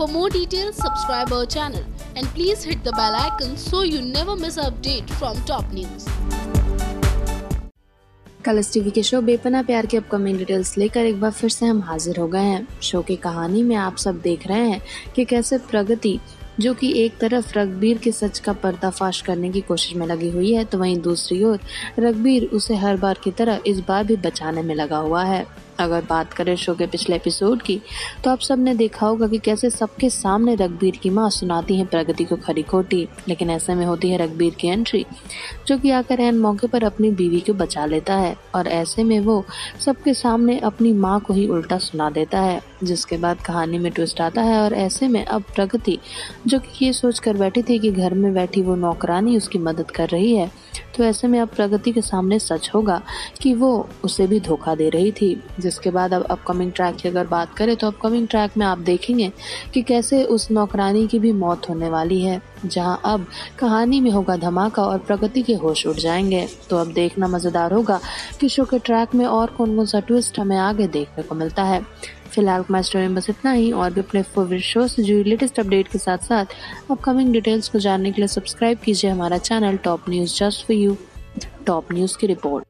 For more details, subscribe our channel and please hit the bell icon so you never miss an update from top news. Colors TV के show बेपना Pyaar के upcoming details लेकर एक बार फिर से हम हाजिर हो गए हैं शो की कहानी में आप सब देख रहे हैं कि कैसे प्रगति जो कि एक तरफ़ रघबीर के सच का पर्दाफाश करने की कोशिश में लगी हुई है तो वहीं दूसरी ओर रघबीर उसे हर बार की तरह इस बार भी बचाने में लगा हुआ है अगर बात करें शो के पिछले एपिसोड की तो आप सबने देखा होगा कि कैसे सबके सामने रघबीर की माँ सुनाती है प्रगति को खरी खोटी। लेकिन ऐसे में होती है रघबीर की एंट्री जो कि आकर एन मौके पर अपनी बीवी को बचा लेता है और ऐसे में वो सबके सामने अपनी माँ को ही उल्टा सुना देता है, जिसके बाद कहानी में ट्विस्ट आता है और ऐसे में अब प्रगति, जो कि ये सोच कर बैठी थी कि घर में बैठी वो नौकरानी उसकी मदद कर रही है तो ऐसे में अब प्रगति के सामने सच होगा कि वो उसे भी धोखा दे रही थी जिसके बाद अब अपकमिंग ट्रैक की अगर बात करें तो अपकमिंग ट्रैक में आप देखेंगे कि कैसे उस नौकरानी की भी मौत होने वाली है, जहाँ अब कहानी में होगा धमाका और प्रगति के होश उड़ जाएँगे। तो अब देखना मज़ेदार होगा कि शो के ट्रैक में और कौन कौन सा ट्विस्ट हमें आगे देखने को मिलता है। फ़िलहाल माई स्टोरी में बस इतना ही, और भी अपने फेवरेट शो से जुड़ी लेटेस्ट अपडेट के साथ साथ अपकमिंग डिटेल्स को जानने के लिए सब्सक्राइब कीजिए हमारा channel top news just for you top news की report